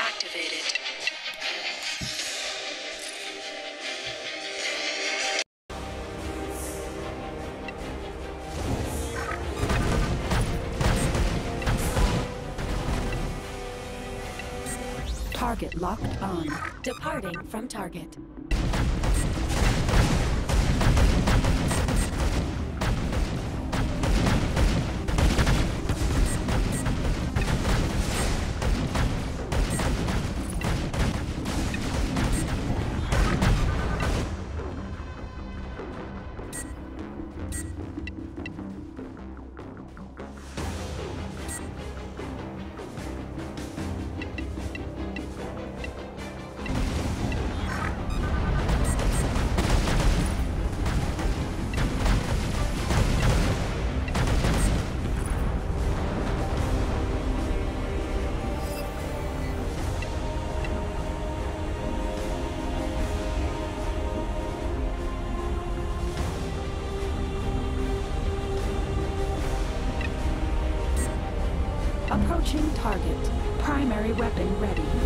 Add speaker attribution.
Speaker 1: activated.
Speaker 2: Target locked on. Departing from target. Approaching target. Primary weapon ready.